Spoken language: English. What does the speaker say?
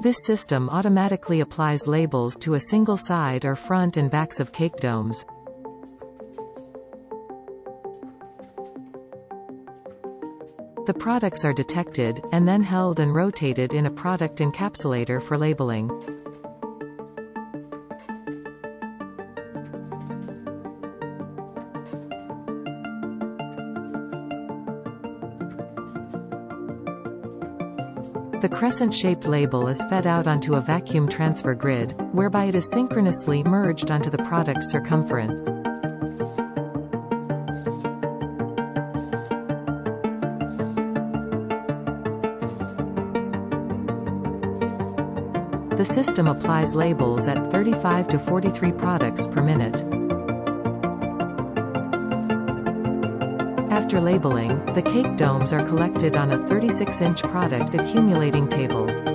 This system automatically applies labels to a single side or front and backs of cake domes. The products are detected, and then held and rotated in a product encapsulator for labeling. The crescent-shaped label is fed out onto a vacuum transfer grid, whereby it is synchronously merged onto the product's circumference. The system applies labels at 35 to 43 products per minute. After labeling, the cake domes are collected on a 36-inch product accumulating table.